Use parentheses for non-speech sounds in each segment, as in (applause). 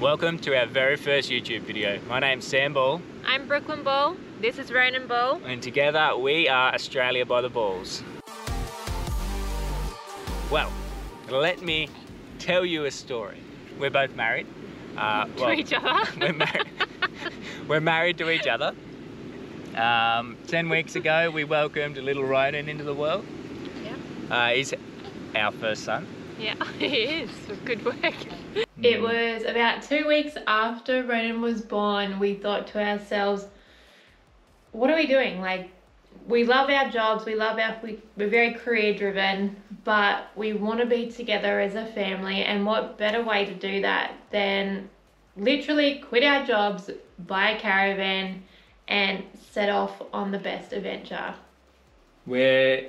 Welcome to our very first YouTube video. My name's Sam Ball I'm Brooklan Ball. This is Rhonan Ball. and together we are Australia by the Balls. Well, let me tell you a story. We're both married. Uh, To well, each other. (laughs) we're married. (laughs) we're married to each other. Um, Ten weeks ago, we welcomed a little Rhonan into the world. Yeah. Uh, he's our first son. Yeah, (laughs) he is. Good work. Mm. It was about two weeks after Rhonan was born, we thought to ourselves, what are we doing? Like, we love our jobs, we love our, we, we're very career driven, but we want to be together as a family. And what better way to do that than literally quit our jobs, buy a caravan, and set off on the best adventure? We're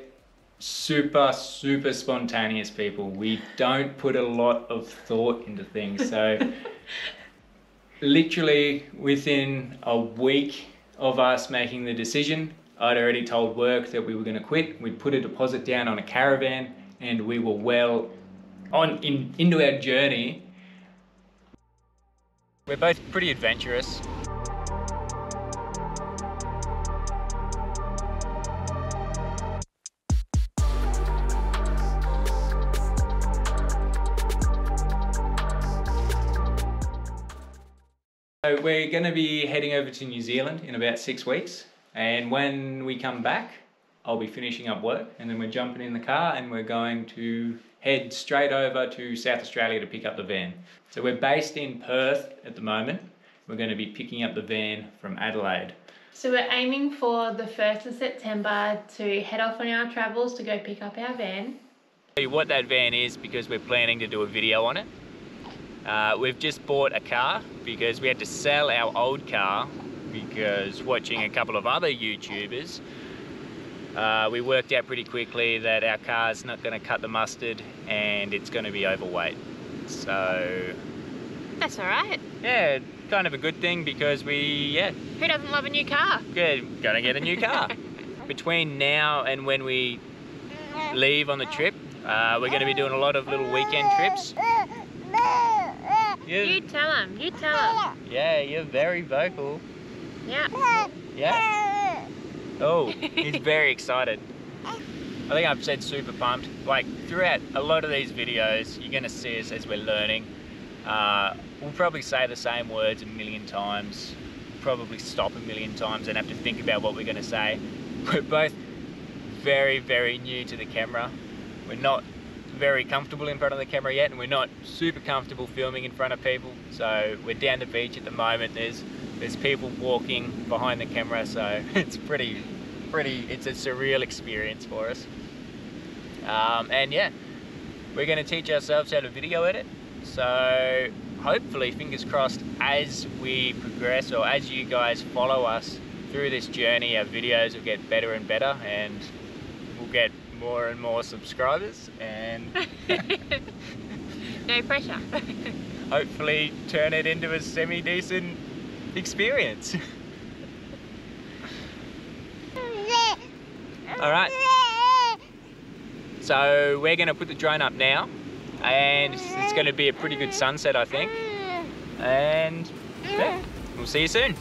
super, super spontaneous people. We don't put a lot of thought into things. So, (laughs) literally within a week of us making the decision, I'd already told work that we were going to quit. We'd put a deposit down on a caravan, and we were well on in into our journey. We're both pretty adventurous. So we're going to be heading over to New Zealand in about six weeks, and when we come back, I'll be finishing up work, and then we're jumping in the car and we're going to head straight over to South Australia to pick up the van. So we're based in Perth at the moment. We're going to be picking up the van from Adelaide. So we're aiming for the 1st of September to head off on our travels to go pick up our van. What that van is because we're planning to do a video on it. Uh, we've just bought a car because we had to sell our old car because watching a couple of other YouTubers, uh, we worked out pretty quickly that our car's not going to cut the mustard and it's going to be overweight. So That's alright. yeah, kind of a good thing because we yeah Who doesn't love a new car? good gonna get a new car. (laughs) Between now and when we leave on the trip, uh, we're going to be doing a lot of little weekend trips. (laughs) You You, tell him, you tell him. yeah, you're very vocal. Yeah. Yeah. Oh, he's very excited. I think I've said super pumped. Like throughout a lot of these videos, you're going to see us as we're learning. Uh, we'll probably say the same words a million times, probably stop a million times and have to think about what we're going to say. (laughs) We're both very, very new to the camera. We're not very comfortable in front of the camera yet, and we're not super comfortable filming in front of people. So we're down the beach at the moment. There's there's people walking behind the camera, so (laughs) it's pretty, pretty. It's a surreal experience for us. Um, and yeah, we're going to teach ourselves how to video edit. So hopefully, fingers crossed, as we progress or as you guys follow us through this journey, our videos will get better and better, and we'll get more and more subscribers, and (laughs) (laughs) no pressure. hopefully turn it into a semi-decent experience. (laughs) All right. So we're going to put the drone up now, and it's going to be a pretty good sunset, I think. And yeah, we'll see you soon.